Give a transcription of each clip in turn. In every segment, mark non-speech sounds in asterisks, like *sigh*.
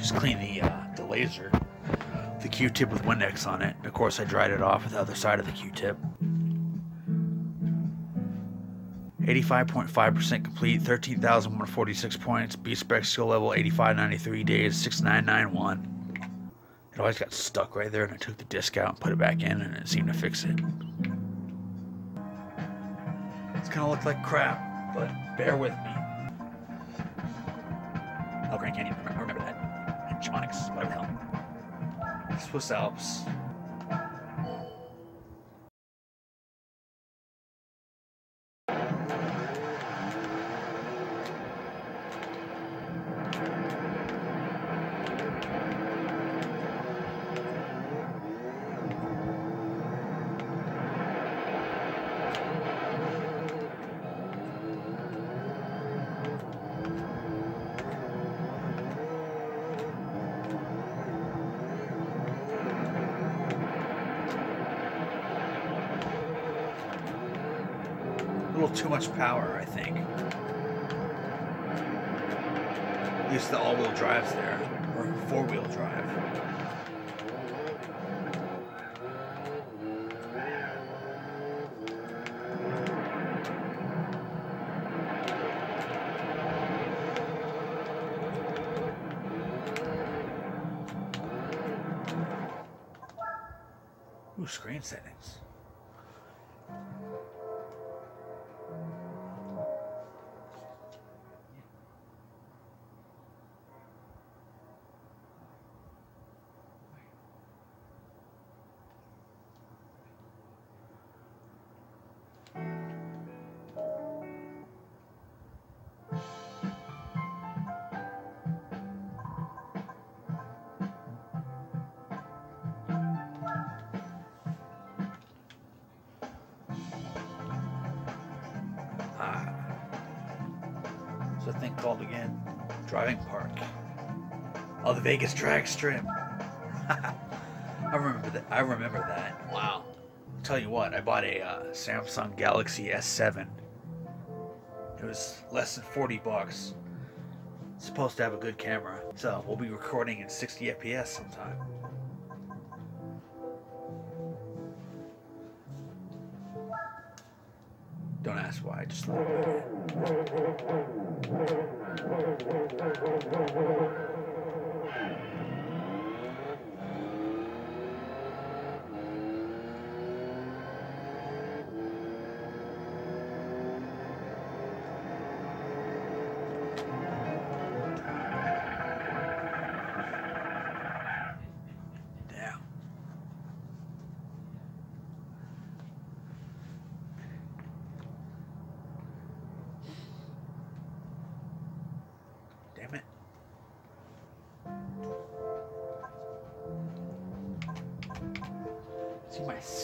Just clean the uh, the laser, the Q-tip with Windex on it. Of course, I dried it off with the other side of the Q-tip. 85.5% complete, 13,146 points, B spec skill level 8593 days, 6991. It always got stuck right there, and I took the disc out and put it back in, and it seemed to fix it. It's gonna look like crap, but bear with me. Oh, Grand Canyon, remember, remember Chronix, whatever. Swiss Alps. Little too much power, I think. At least the all-wheel drive's there, or four-wheel drive. Ooh, screen settings. Ah. What's the thing called again? Driving park. Oh, the Vegas drag strip. *laughs* I remember that. I remember that. Wow. I'll tell you what, I bought a uh, Samsung Galaxy S7. It was less than 40 bucks. It's supposed to have a good camera, so we'll be recording in 60 FPS sometime. Don't ask why, just let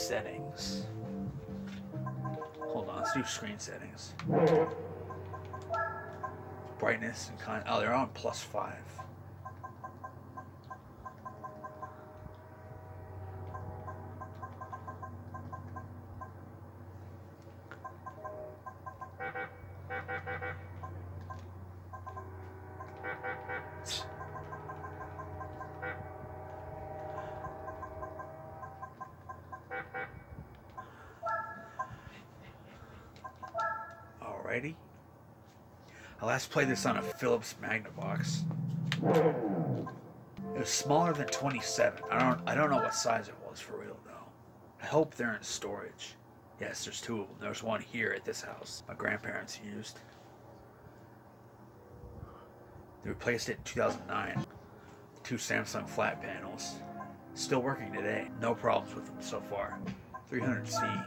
settings. Hold on, let's do screen settings. Brightness and con. Oh, they're on plus five. Alrighty. I last played this on a Philips Magnavox. It was smaller than 27. I don't I don't know what size it was for real though. I hope they're in storage. Yes, there's two of them. There's one here at this house my grandparents used. They replaced it in 2009. Two Samsung flat panels. Still working today. No problems with them so far. 300C.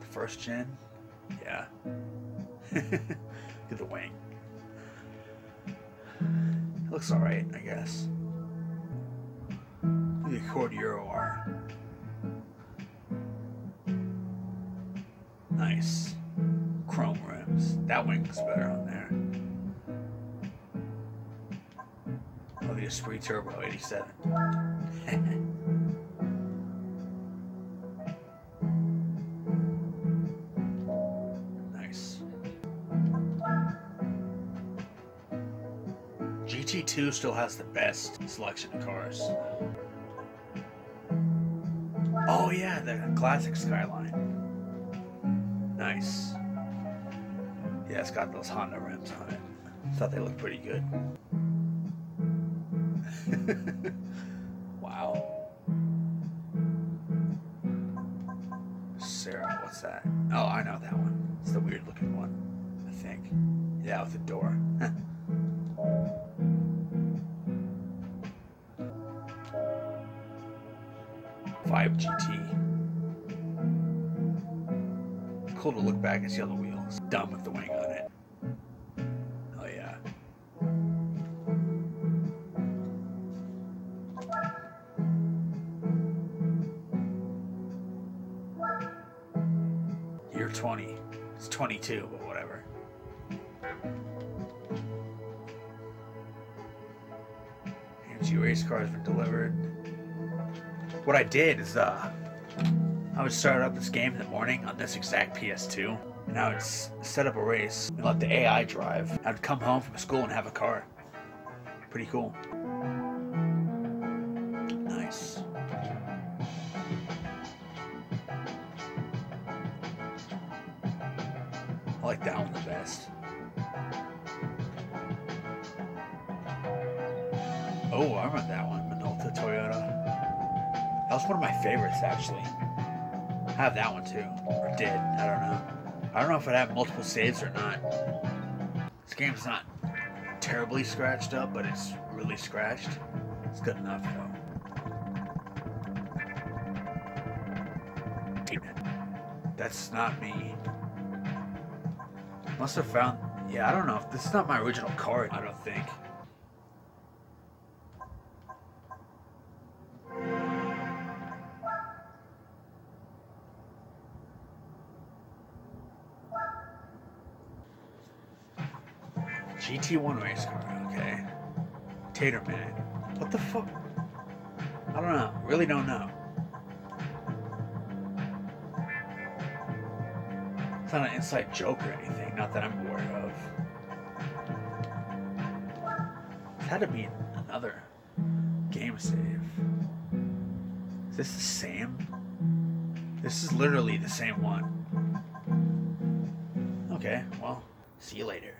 The first gen? Yeah. *laughs* Get the wing. It looks alright, I guess. The Euro R. Nice. Chrome rims. That wing looks better on there. Oh, the Esprit Turbo 87. Nice. GT2 still has the best selection of cars. Oh yeah, the classic Skyline. Nice. Yeah, it's got those Honda rims on it. Thought they looked pretty good. *laughs* wow. Sera, what's that? Oh, I know that one. It's the weird looking one, I think. Yeah, with the door. *laughs* 5 GT. Cool to look back and see all the wheels. Dumb with the wing on it. Oh yeah. Year 20. It's 22, but whatever. AMG race car has been delivered what I did is uh, I would start up this game in the morning on this exact PS2, and I would set up a race and let the AI drive. I'd come home from school and have a car. Pretty cool. Nice. I like that one the best. Oh, I remember that one. Minolta Toyota. That was one of my favorites, actually. I have that one too. Or did. I don't know. I don't know if it had multiple saves or not. This game's not terribly scratched up, but it's really scratched. It's good enough, though. That's not me. Must have found... Yeah, I don't know. This is not my original card, I don't think. GT1 race car, okay. Tater Man. What the fuck? I don't know. Really don't know. It's not an inside joke or anything, not that I'm aware of. It had to be another game save. Is this the same? This is literally the same one. Okay, well, see you later.